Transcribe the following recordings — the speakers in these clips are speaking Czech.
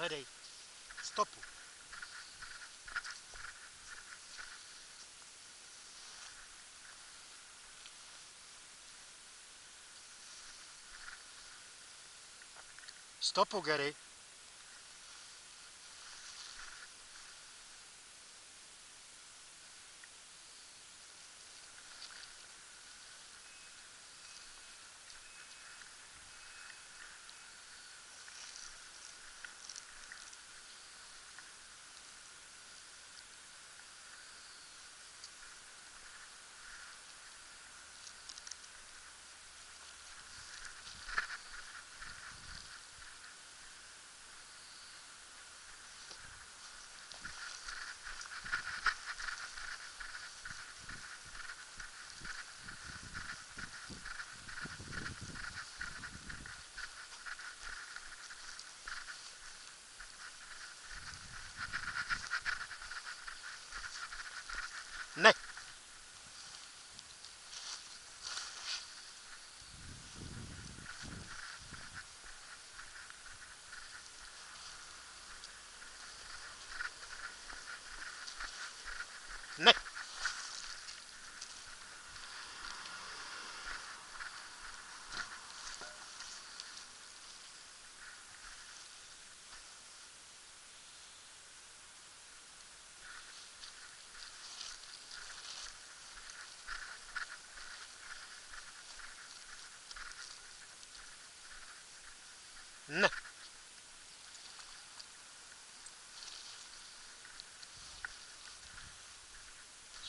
Hledej. Stopu. Stopu, Gary. Ne. Ne. Ne.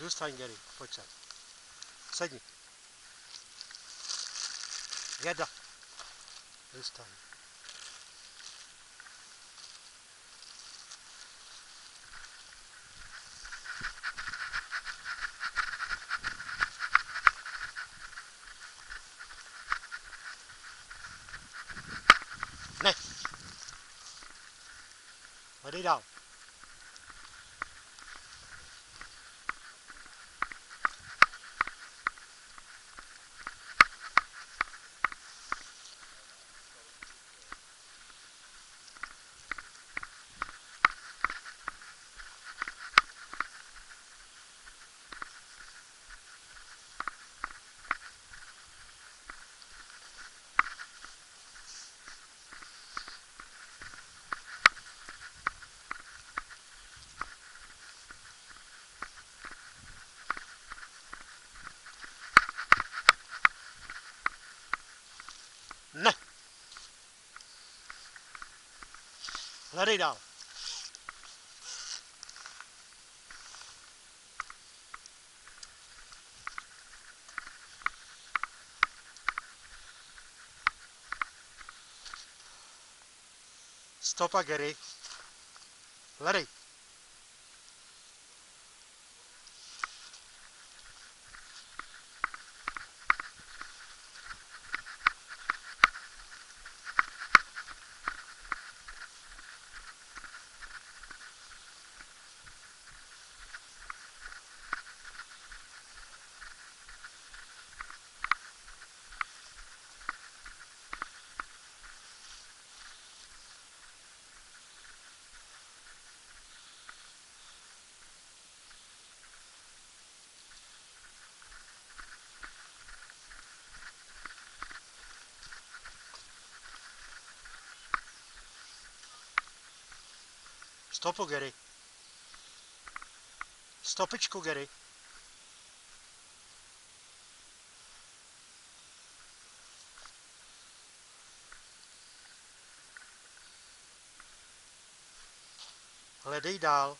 Zůstaň, Gary, pojď sem. Sedni. Jeda. Zůstaň. Ne. Hledej dál. Ne. Hledej dál. Stopa, Gary. Hledej. Stopu, Gary. Stopičku, Gary. Hledej dál.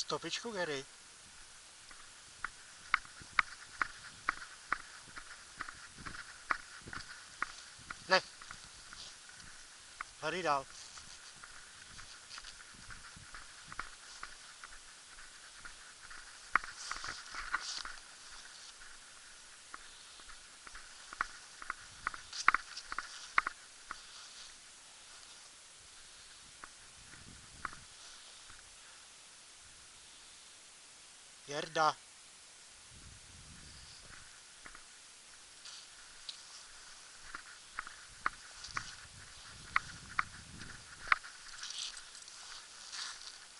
Stopičku, Gary. Ne. Hledej dál. Jerda.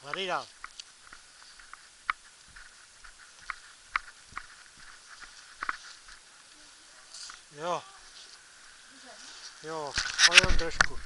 Hledej. Jo. Jo, pojďme trošku.